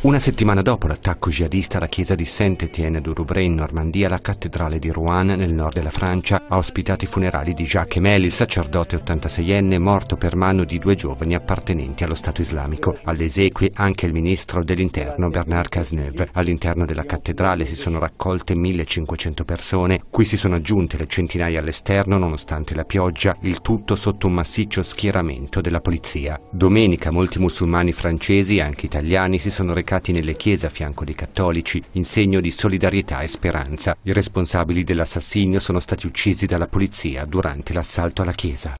Una settimana dopo l'attacco jihadista alla chiesa di Saint-Étienne du Rouvray in Normandia, la cattedrale di Rouen, nel nord della Francia, ha ospitato i funerali di Jacques Emel, il sacerdote 86enne morto per mano di due giovani appartenenti allo Stato islamico. Alle esequie anche il ministro dell'interno Bernard Cazeneuve. All'interno della cattedrale si sono raccolte 1500 persone, qui si sono aggiunte le centinaia all'esterno nonostante la pioggia, il tutto sotto un massiccio schieramento della polizia. Domenica molti musulmani francesi e anche italiani si sono recati recati nelle chiese a fianco dei cattolici in segno di solidarietà e speranza. I responsabili dell'assassinio sono stati uccisi dalla polizia durante l'assalto alla chiesa.